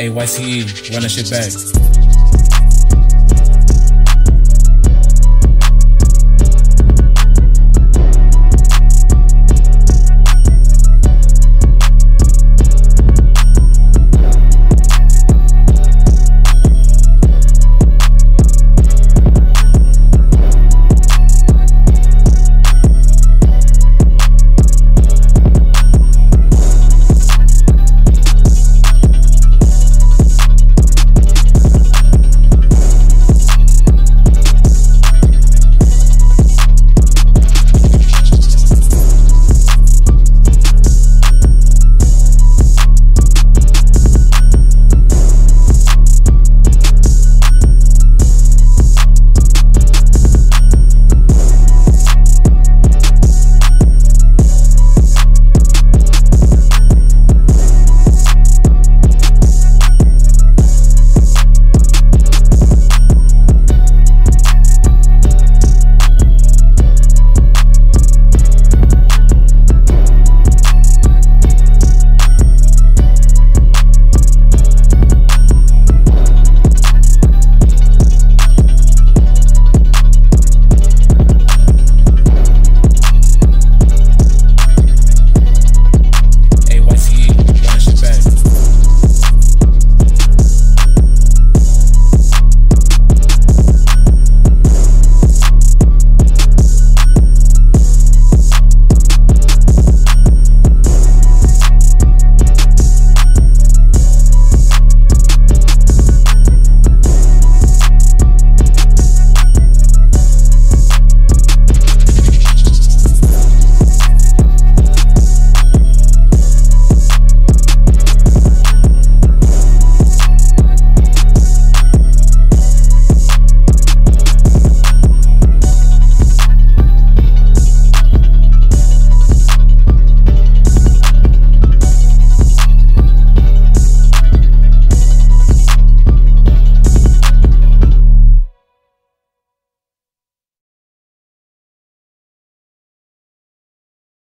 A Y C E running run that shit back.